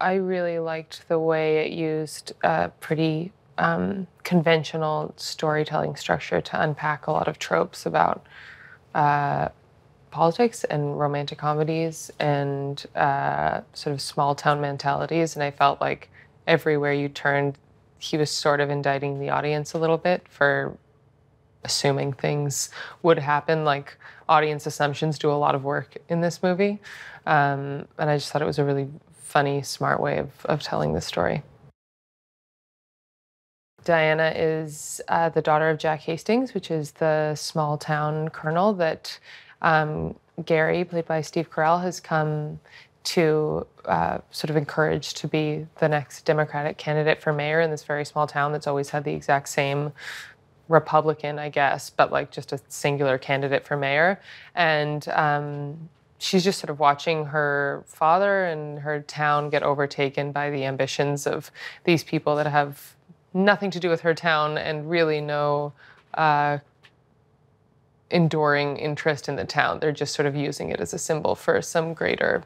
I really liked the way it used a pretty um, conventional storytelling structure to unpack a lot of tropes about uh, politics and romantic comedies and uh, sort of small town mentalities. And I felt like everywhere you turned, he was sort of indicting the audience a little bit for assuming things would happen. Like audience assumptions do a lot of work in this movie. Um, and I just thought it was a really funny, smart way of, of telling the story. Diana is uh, the daughter of Jack Hastings, which is the small town colonel that um, Gary, played by Steve Carell, has come to uh, sort of encourage to be the next Democratic candidate for mayor in this very small town that's always had the exact same Republican, I guess, but like just a singular candidate for mayor. And um, she's just sort of watching her father and her town get overtaken by the ambitions of these people that have nothing to do with her town and really no uh, enduring interest in the town. They're just sort of using it as a symbol for some greater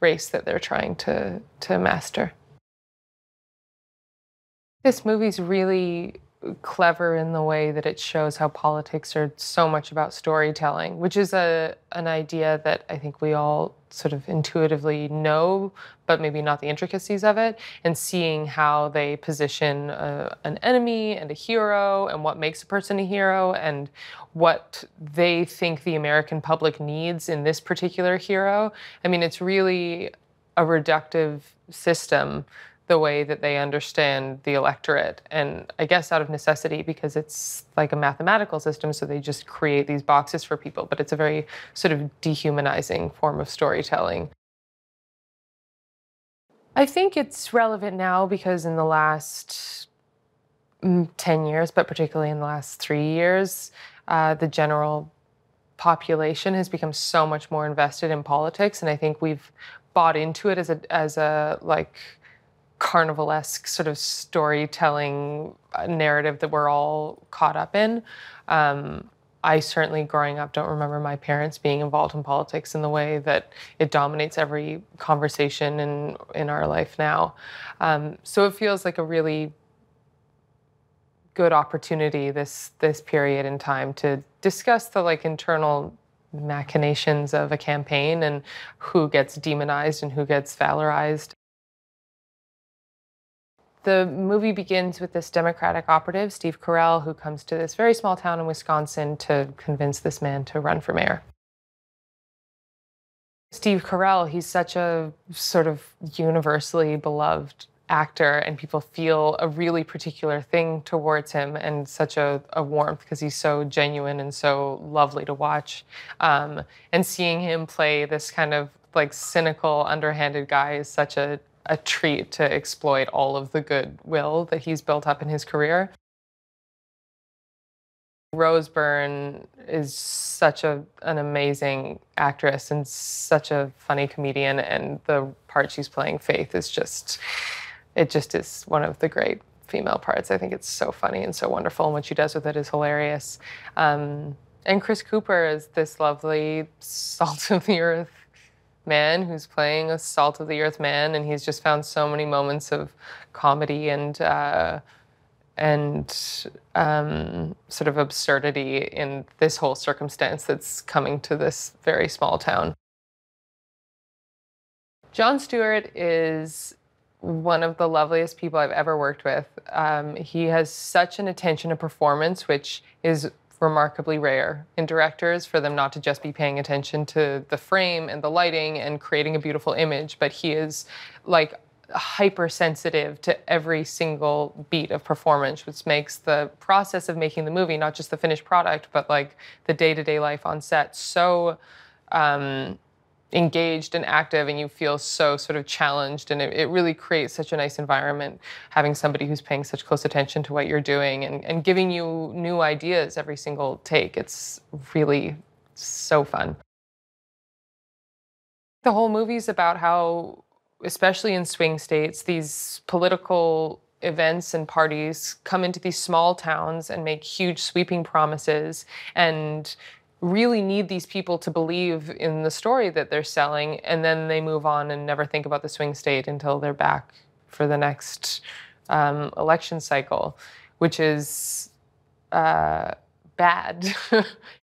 race that they're trying to to master. This movie's really clever in the way that it shows how politics are so much about storytelling, which is a an idea that I think we all sort of intuitively know, but maybe not the intricacies of it. And seeing how they position a, an enemy and a hero, and what makes a person a hero, and what they think the American public needs in this particular hero. I mean, it's really a reductive system the way that they understand the electorate. And I guess out of necessity, because it's like a mathematical system, so they just create these boxes for people, but it's a very sort of dehumanizing form of storytelling. I think it's relevant now because in the last mm, 10 years, but particularly in the last three years, uh, the general population has become so much more invested in politics. And I think we've bought into it as a, as a like, carnivalesque sort of storytelling uh, narrative that we're all caught up in. Um, I certainly, growing up, don't remember my parents being involved in politics in the way that it dominates every conversation in in our life now. Um, so it feels like a really good opportunity this this period in time to discuss the like internal machinations of a campaign and who gets demonized and who gets valorized the movie begins with this Democratic operative, Steve Carell, who comes to this very small town in Wisconsin to convince this man to run for mayor. Steve Carell, he's such a sort of universally beloved actor, and people feel a really particular thing towards him and such a, a warmth because he's so genuine and so lovely to watch. Um, and seeing him play this kind of like cynical, underhanded guy is such a a treat to exploit all of the goodwill that he's built up in his career. Rose Byrne is such a, an amazing actress and such a funny comedian, and the part she's playing, Faith, is just, it just is one of the great female parts. I think it's so funny and so wonderful, and what she does with it is hilarious. Um, and Chris Cooper is this lovely, salt of the earth man who's playing a salt of the earth man, and he's just found so many moments of comedy and uh, and um, sort of absurdity in this whole circumstance that's coming to this very small town. Jon Stewart is one of the loveliest people I've ever worked with. Um, he has such an attention to performance, which is remarkably rare in directors for them not to just be paying attention to the frame and the lighting and creating a beautiful image, but he is like hypersensitive to every single beat of performance, which makes the process of making the movie, not just the finished product, but like the day to day life on set, so um, engaged and active and you feel so sort of challenged and it, it, really creates such a nice environment having somebody who's paying such close attention to what you're doing and, and giving you new ideas every single take. It's really so fun. The whole movie's about how especially in swing states these political events and parties come into these small towns and make huge sweeping promises and really need these people to believe in the story that they're selling, and then they move on and never think about the swing state until they're back for the next um, election cycle, which is uh, bad.